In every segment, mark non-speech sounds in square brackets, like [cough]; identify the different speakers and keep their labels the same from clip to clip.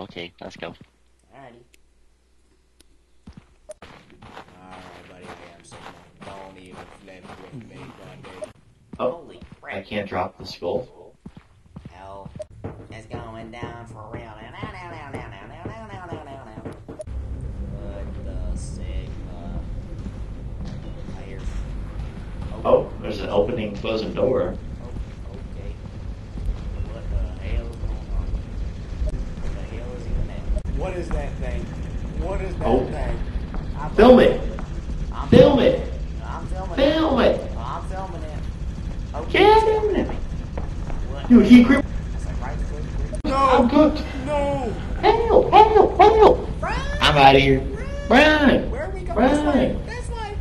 Speaker 1: Okay, let's go.
Speaker 2: Alrighty. Alright, buddy, I am so Don't even flip with me, buddy.
Speaker 3: Oh,
Speaker 2: Holy
Speaker 3: I can't drop the skull.
Speaker 2: Hell. It's going down for real. Now, now, now, now, now, now, now, now, now, now, now, now. What the sigma? I hear.
Speaker 3: Oh, there's an opening, closing door.
Speaker 2: Oh, okay. What the hell is going on? What the hell is even that? What is that thing? What is that
Speaker 3: Oh.
Speaker 2: thing? I
Speaker 3: Film it!
Speaker 2: I'm
Speaker 3: Film it!
Speaker 2: I'm filming
Speaker 3: Film
Speaker 2: it.
Speaker 3: it!
Speaker 2: I'm filming it. Okay, it's filming me. What?
Speaker 3: Dude, he creep.
Speaker 2: That's like right click, click.
Speaker 3: I'm cooked.
Speaker 2: No!
Speaker 3: Help! Help! Help!
Speaker 2: Run!
Speaker 3: I'm out of here. Run!
Speaker 2: Where are we going? This way!
Speaker 3: Run!
Speaker 2: This way!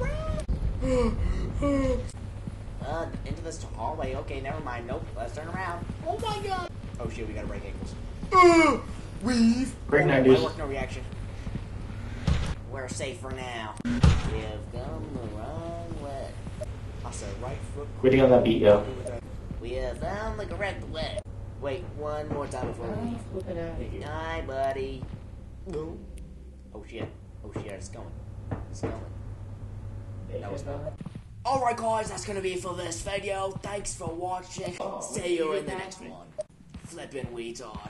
Speaker 2: Run! [gasps] uh, into this hallway. Okay, never mind. Nope. Let's turn around. Oh my god! Oh shit, we gotta break ankles. [gasps] [gasps] [laughs] Weave!
Speaker 3: Break
Speaker 2: oh,
Speaker 3: nine
Speaker 2: my
Speaker 3: dudes.
Speaker 2: work, no reaction. We're safe for now. We've gone the wrong way. I said right foot.
Speaker 3: Waiting on that beat, yo.
Speaker 2: We have found the correct way. Wait, one more time before we leave. Hi, buddy. Oh, oh shit. Oh shit, it's going. It's going. That was not. Alright guys, that's gonna be it for this video. Thanks for watching. See you in the next one. Flippin' retard.